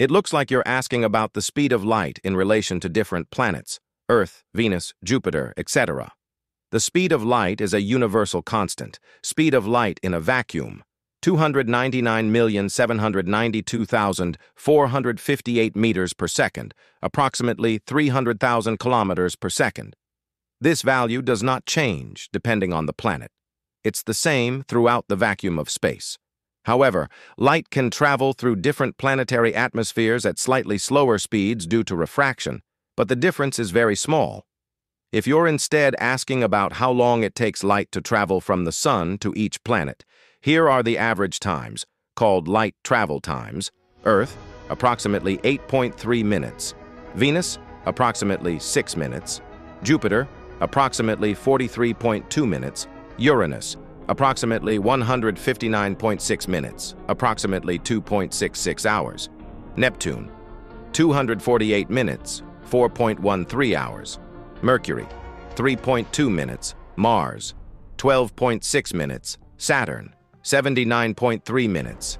It looks like you're asking about the speed of light in relation to different planets, Earth, Venus, Jupiter, etc. The speed of light is a universal constant, speed of light in a vacuum, 299,792,458 meters per second, approximately 300,000 kilometers per second. This value does not change depending on the planet. It's the same throughout the vacuum of space. However, light can travel through different planetary atmospheres at slightly slower speeds due to refraction, but the difference is very small. If you're instead asking about how long it takes light to travel from the Sun to each planet, here are the average times, called light travel times. Earth, approximately 8.3 minutes. Venus, approximately 6 minutes. Jupiter, approximately 43.2 minutes. Uranus, approximately 159.6 minutes, approximately 2.66 hours. Neptune, 248 minutes, 4.13 hours. Mercury, 3.2 minutes. Mars, 12.6 minutes. Saturn, 79.3 minutes.